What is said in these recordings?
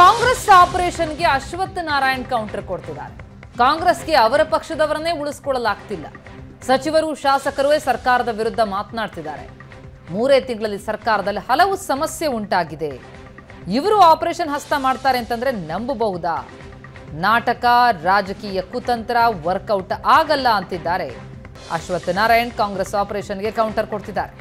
ಕಾಂಗ್ರೆಸ್ ಆಪರೇಷನ್ಗೆ ಅಶ್ವತ್ಥ ನಾರಾಯಣ್ ಕೌಂಟರ್ ಕೊಡ್ತಿದ್ದಾರೆ. ಕಾಂಗ್ರೆಸ್ಗೆ ಅವರ ಪಕ್ಷದವರನ್ನೇ ಉಳಿಸ್ಕೊಳ್ಳಲಾಗ್ತಿಲ್ಲ. ಸಚಿವರು, ಶಾಸಕರುವೇ ಸರ್ಕಾರದ ವಿರುದ್ಧ ಮಾತನಾಡ್ತಿದ್ದಾರೆ. ಮೂರೇ ತಿಂಗಳಲ್ಲಿ ಸರ್ಕಾರದಲ್ಲಿ ಹಲವು ಸಮಸ್ಯೆ ಉಂಟಾಗಿದೆ. ಇವರು ಆಪರೇಷನ್ ಹಸ್ತ ಮಾಡ್ತಾರೆ ಅಂತಂದ್ರೆ ನಂಬಬಹುದಾ? ನಾಟಕ, ರಾಜಕೀಯ ಕುತಂತ್ರ, ವರ್ಕೌಟ್ ಆಗಲ್ಲ ಅಂತಿದ್ದಾರೆ. ಅಶ್ವತ್ಥ ನಾರಾಯಣ್ ಕಾಂಗ್ರೆಸ್ ಆಪರೇಷನ್ಗೆ ಕೌಂಟರ್ ಕೊಡ್ತಿದ್ದಾರೆ.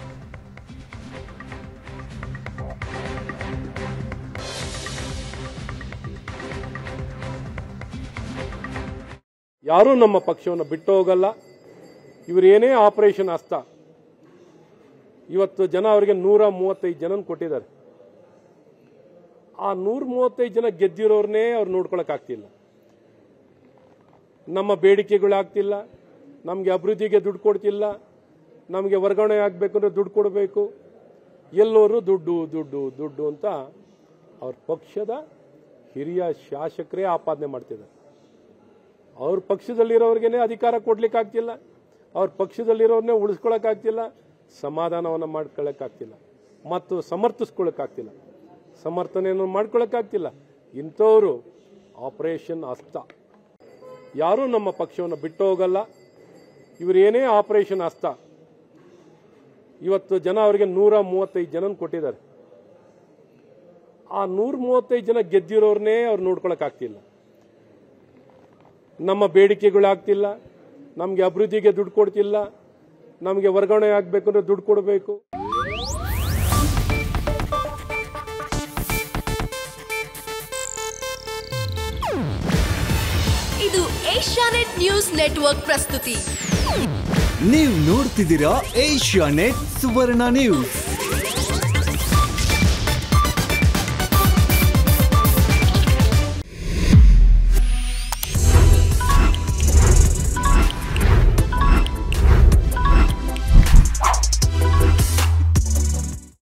ಯಾರೂ ನಮ್ಮ ಪಕ್ಷವನ್ನು ಬಿಟ್ಟು ಹೋಗಲ್ಲ. ಇವರೇನೇ ಆಪರೇಷನ್ ಅಸ್ತ. ಇವತ್ತು ಜನ ಅವರಿಗೆ ನೂರ ಮೂವತ್ತೈದು ಜನ ಕೊಟ್ಟಿದ್ದಾರೆ. ಆ ನೂರ ಮೂವತ್ತೈದು ಜನ ಗೆದ್ದಿರೋರ್ನೇ ಅವ್ರು ನೋಡ್ಕೊಳಕ್ಕಾಗ್ತಿಲ್ಲ ನಮ್ಮ ಬೇಡಿಕೆಗಳಾಗ್ತಿಲ್ಲ ನಮಗೆ ಅಭಿವೃದ್ಧಿಗೆ ದುಡ್ಡು ಕೊಡ್ತಿಲ್ಲ. ನಮಗೆ ವರ್ಗಾವಣೆ ಆಗಬೇಕು ಅಂದ್ರೆ ದುಡ್ಡು ಕೊಡಬೇಕು. ಎಲ್ಲರೂ ದುಡ್ಡು ದುಡ್ಡು ದುಡ್ಡು ಅಂತ ಅವ್ರ ಪಕ್ಷದ ಹಿರಿಯ ಶಾಸಕರೇ ಆಪಾದನೆ ಮಾಡ್ತಿದ್ದಾರೆ. ಅವ್ರ ಪಕ್ಷದಲ್ಲಿರೋರಿಗೇನೆ ಅಧಿಕಾರ ಕೊಡ್ಲಿಕ್ಕಾಗ್ತಿಲ್ಲ. ಅವ್ರ ಪಕ್ಷದಲ್ಲಿರೋರ್ನೇ ಉಳಿಸ್ಕೊಳಕ್ಕಾಗ್ತಿಲ್ಲ. ಸಮಾಧಾನವನ್ನು ಮಾಡ್ಕೊಳ್ಳೋಕ್ಕಾಗ್ತಿಲ್ಲ ಮತ್ತು ಸಮರ್ಥಿಸ್ಕೊಳ್ಳೋಕ್ಕಾಗ್ತಿಲ್ಲ ಸಮರ್ಥನೆಯನ್ನು ಮಾಡ್ಕೊಳ್ಳೋಕ್ಕಾಗ್ತಿಲ್ಲ ಇಂಥವರು ಆಪರೇಷನ್ ಅಸ್ತ. ಯಾರೂ ನಮ್ಮ ಪಕ್ಷವನ್ನು ಬಿಟ್ಟು ಹೋಗಲ್ಲ ಇವರೇನೇ ಆಪರೇಷನ್ ಅಸ್ತ. ಇವತ್ತು ಜನ ಅವರಿಗೆ ನೂರ ಮೂವತ್ತೈದು ಜನ ಕೊಟ್ಟಿದ್ದಾರೆ. ಆ ನೂರ ಮೂವತ್ತೈದು ಜನ ಗೆದ್ದಿರೋರ್ನೇ ಅವ್ರು ನೋಡ್ಕೊಳಕ್ಕಾಗ್ತಿಲ್ಲ. ನಮ್ಮ ಬೇಡಿಕೆಗಳಾಗ್ತಿಲ್ಲ ನಮಗೆ ಅಭಿವೃದ್ಧಿಗೆ ದುಡ್ಡು ಕೊಡ್ತಿಲ್ಲ ನಮಗೆ ವರ್ಗಾವಣೆ ಆಗಬೇಕು ಅಂದ್ರೆ ದುಡ್ಡು ಕೊಡಬೇಕು. ಇದು ಏಷ್ಯಾನೆಟ್ ನ್ಯೂಸ್ ನೆಟ್ವರ್ಕ್ ಪ್ರಸ್ತುತಿ. ನೀವು ನೋಡ್ತಿದ್ದೀರಾ ಏಷ್ಯಾನೆಟ್ ಸುವರ್ಣ ನ್ಯೂಸ್.